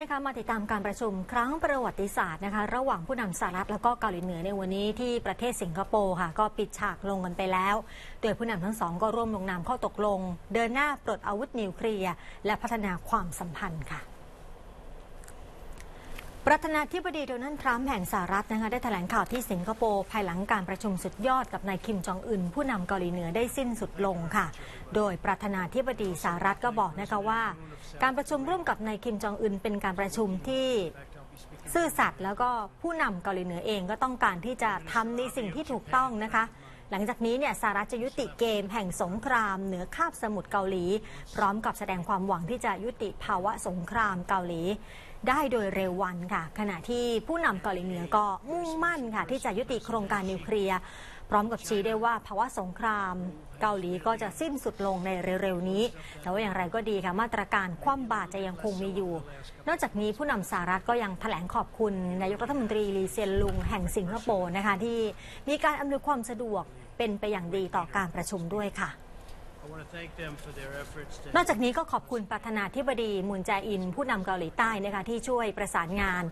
นะคะมาติดตามการประชุมครั้งประวัติศาสตร์นะคะระหว่างผู้นำสหรัฐแล้วก็เกาหลีเหนือในวันนี้ที่ประเทศสิงคโปร์ค่ะก็ปิดฉากลงกันไปแล้ว โดยผู้นำทั้งสองก็ร่วมลงนามข้อตกลง เดินหน้าปลดอาวุธนิวเคลียร์และพัฒนาความสัมพันธ์ค่ะ ประธานาธิบดีโดนัลด์ทรัมป์แห่งสหรัฐนะคะได้แถลงข่าวที่สิงคโปร์ภายหลังการประชุมสุดยอดกับนายคิมจองอึนผู้นำเกาหลีเหนือได้สิ้นสุดลงค่ะ โดยประธานาธิบดีสหรัฐก็บอกนะคะว่า การประชุมร่วมกับนายคิมจองอึนเป็นการประชุมที่ซื่อสัตย์แล้วก็ผู้นำเกาหลีเหนือเองก็ต้องการที่จะทำในสิ่งที่ถูกต้องนะคะ หลังจากนี้เนี่ยสหรัฐจะยุติเกมแห่งสงครามเหนือคาบสมุทรเกาหลี พร้อมกับแสดงความหวังที่จะยุติภาวะสงครามเกาหลี ได้โดยเร็ววันค่ะ ขณะที่ผู้นำเกาหลีเหนือก็มุ่งมั่นค่ะที่จะยุติโครงการนิวเคลียร์ พร้อมกับชี้ได้ว่าภาวะสงคราม เกาหลีก็จะสิ้นสุดลงในเร็วๆนี้ แต่ว่าอย่างไรก็ดีค่ะมาตรการคว่ำบาตรจะยังคงมีอยู่ นอกจากนี้ผู้นำสหรัฐก็ยังแถลงขอบคุณนายกรัฐมนตรีลีเซียนลุงแห่งสิงคโปร์นะคะที่มีการอำนวยความสะดวกเป็นไปอย่างดีต่อการประชุมด้วยค่ะ นอกจากนี้ก็ขอบคุณประธานาธิบดีมุนแจอิน ผู้นำเกาหลีใต้นะคะที่ช่วยประสานงาน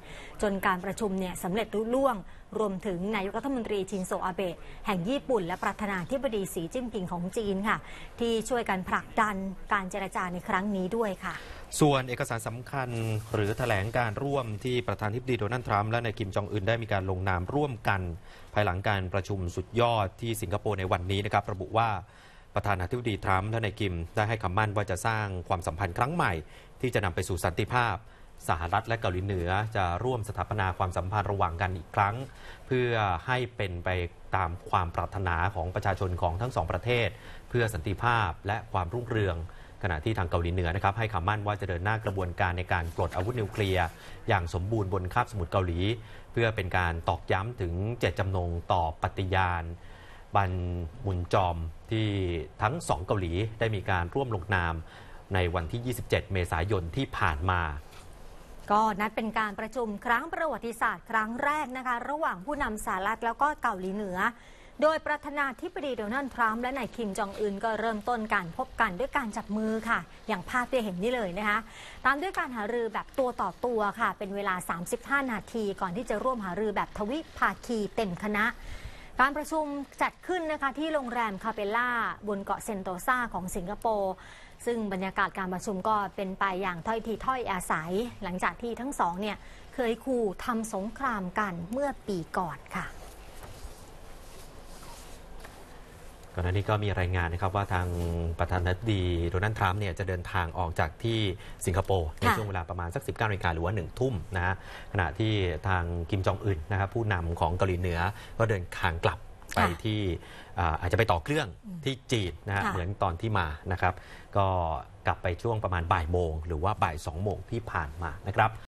จนการประชุมเนี่ยสำเร็จรุ่ล่วง รวมถึงนายกรัฐมนตรีชินโซอาเบะแห่งญี่ปุ่น และประธานาธิบดีสีจิ้นผิงของจีนค่ะ ที่ช่วยกันผลักดันการเจรจาในครั้งนี้ด้วยค่ะ ส่วนเอกสารสำคัญหรือแถลงการร่วมที่ประธานทิบดีโดนัลด์ทรัมป์และนายคิมจองอึนได้มีการลงนามร่วมกัน ภายหลังการประชุมสุดยอดที่สิงคโปร์ในวันนี้นะครับระบุว่า ประธานาธิบดีทรัมป์และนายคิมได้ให้คำมั่นว่าจะสร้างความสัมพันธ์ครั้งใหม่ ที่จะนำไปสู่สันติภาพ สหรัฐและเกาหลีเหนือจะร่วมสถาปนาความสัมพันธ์ระหว่างกันอีกครั้ง เพื่อให้เป็นไปตามความปรารถนาของประชาชนของทั้งสองประเทศ เพื่อสันติภาพและความรุ่งเรืองขณะที่ทางเกาหลีเหนือนะครับให้คำมั่นว่าจะเดินหน้ากระบวนการในการปลดอาวุธนิวเคลียร์ อย่างสมบูรณ์บนคาบสมุทรเกาหลี เพื่อเป็นการตอกย้ำถึงเจตจำนงต่อปฏิญาณ บันมุนจอมที่ทั้งสองเกาหลีได้มีการร่วมลงนามในวันที่ 27 เมษายนที่ผ่านมาก็นัดเป็นการประชุมครั้งประวัติศาสตร์ครั้งแรกนะคะ ระหว่างผู้นำสหรัฐแล้วก็เกาหลีเหนือ โดยประธานาธิบดีโดนัลด์ทรัมป์และนายคิมจองอึนก็เริ่มต้นการพบกันด้วยการจับมือค่ะ อย่างภาพที่เห็นนี่เลยนะคะ ตามด้วยการหารือแบบตัวต่อตัวค่ะ เป็นเวลา 35 นาที ก่อนที่จะร่วมหารือแบบทวิภาคีเต็มคณะ การประชุมจัดขึ้นนะคะที่โรงแรมคาเปล่าบนเกาะเซนโตซาของสิงคโปร์ซึ่งบรรยากาศการประชุมก็เป็นไปอย่างถ้อยทีถ้อยอาศัย หลังจากที่ทั้งสองเนี่ยเคยขู่ทำสงครามกันเมื่อปีก่อนค่ะ ก่อนหน้านี้ก็มีรายงานนะครับว่าทางประธานาธิบดีโดนัลด์ทรัมป์เนี่ยจะเดินทางออกจากที่สิงคโปร์ในค่ะช่วงเวลาประมาณสัก 19นาฬิกาหรือว่า 1 ทุ่มนะฮะขณะที่ทางกิมจองอึนนะครับผู้นำของเกาหลีเหนือก็เดินทางกลับไปค่ะที่อ่าอาจจะไปต่อเครื่องที่จีนนะฮะค่ะเหมือนตอนที่มานะครับ ก็กลับไปช่วงประมาณบ่ายโมง หรือว่าบ่าย2โมงที่ผ่านมานะครับ